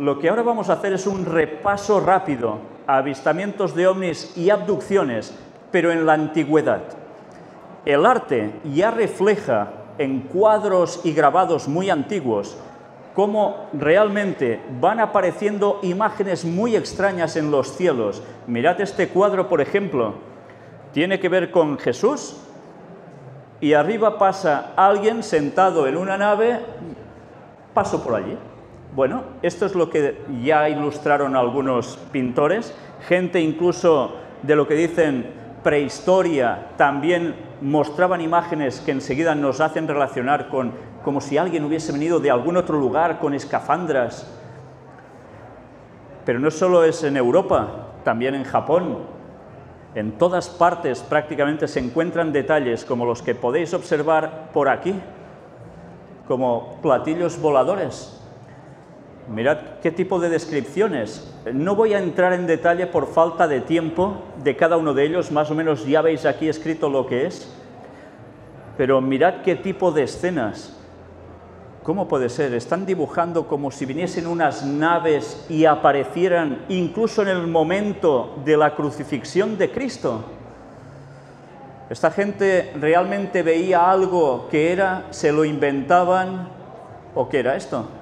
lo que ahora vamos a hacer es un repaso rápido a avistamientos de ovnis y abducciones, pero en la antigüedad. El arte ya refleja en cuadros y grabados muy antiguos cómo realmente van apareciendo imágenes muy extrañas en los cielos. Mirad este cuadro, por ejemplo, tiene que ver con Jesús y arriba pasa alguien sentado en una nave, paso por allí. Bueno, esto es lo que ya ilustraron algunos pintores, gente incluso de lo que dicen prehistoria, también mostraban imágenes que enseguida nos hacen relacionar con como si alguien hubiese venido de algún otro lugar con escafandras. Pero no solo es en Europa, también en Japón. En todas partes prácticamente se encuentran detalles como los que podéis observar por aquí, como platillos voladores, Mirad qué tipo de descripciones. No voy a entrar en detalle por falta de tiempo de cada uno de ellos, más o menos ya veis aquí escrito lo que es, pero mirad qué tipo de escenas. ¿Cómo puede ser? Están dibujando como si viniesen unas naves y aparecieran incluso en el momento de la crucifixión de Cristo. Esta gente realmente veía algo que era, se lo inventaban o qué era esto.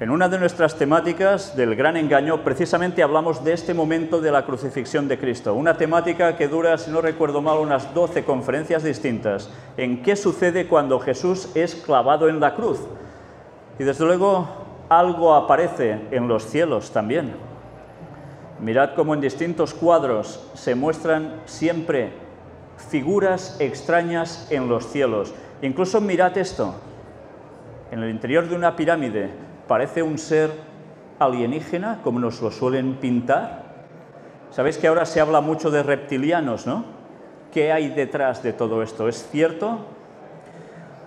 En una de nuestras temáticas del gran engaño, precisamente hablamos de este momento de la crucifixión de Cristo, una temática que dura, si no recuerdo mal, unas 12 conferencias distintas, en qué sucede cuando Jesús es clavado en la cruz. Y desde luego algo aparece en los cielos también. Mirad cómo en distintos cuadros se muestran siempre figuras extrañas en los cielos. Incluso mirad esto, en el interior de una pirámide parece un ser alienígena, como nos lo suelen pintar. Sabéis que ahora se habla mucho de reptilianos, ¿no? ¿Qué hay detrás de todo esto? ¿Es cierto?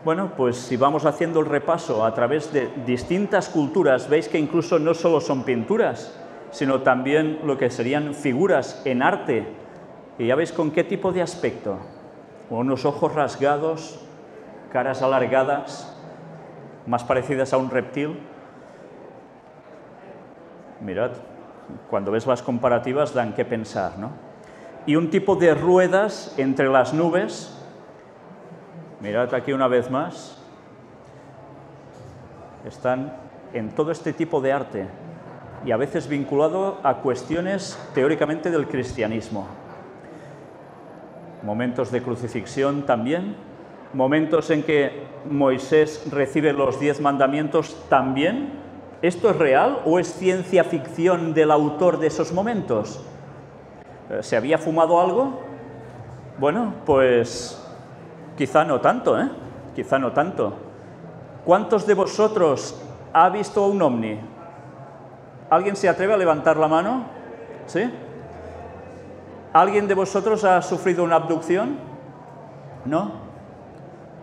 Bueno, pues si vamos haciendo el repaso a través de distintas culturas, veis que incluso no solo son pinturas, sino también lo que serían figuras en arte. Y ya veis con qué tipo de aspecto. Unos ojos rasgados, caras alargadas, más parecidas a un reptil, Mirad, cuando ves las comparativas dan que pensar, ¿no? Y un tipo de ruedas entre las nubes. Mirad aquí una vez más. Están en todo este tipo de arte y a veces vinculado a cuestiones teóricamente del cristianismo. Momentos de crucifixión también, momentos en que Moisés recibe los diez mandamientos también, ¿Esto es real o es ciencia ficción del autor de esos momentos? Eh, ¿Se había fumado algo? Bueno, pues quizá no tanto, ¿eh? Quizá no tanto. ¿Cuántos de vosotros ha visto un ovni? ¿Alguien se atreve a levantar la mano? ¿Sí? ¿Alguien de vosotros ha sufrido una abducción? ¿No?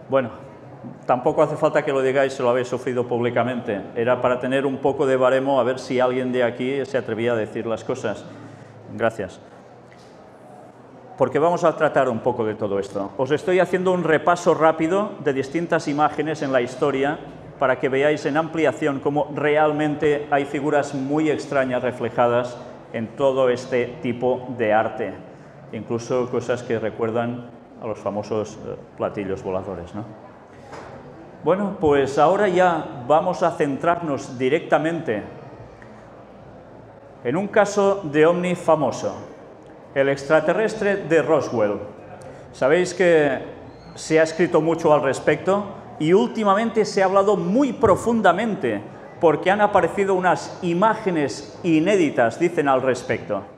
Bueno, tampoco hace falta que lo digáis si lo habéis sufrido públicamente. Era para tener un poco de baremo a ver si alguien de aquí se atrevía a decir las cosas. Gracias. Porque vamos a tratar un poco de todo esto. Os estoy haciendo un repaso rápido de distintas imágenes en la historia para que veáis en ampliación cómo realmente hay figuras muy extrañas reflejadas en todo este tipo de arte. Incluso cosas que recuerdan a los famosos eh, platillos voladores. ¿no? Bueno, pues ahora ya vamos a centrarnos directamente en un caso de ovni famoso, el extraterrestre de Roswell. Sabéis que se ha escrito mucho al respecto y últimamente se ha hablado muy profundamente porque han aparecido unas imágenes inéditas, dicen al respecto.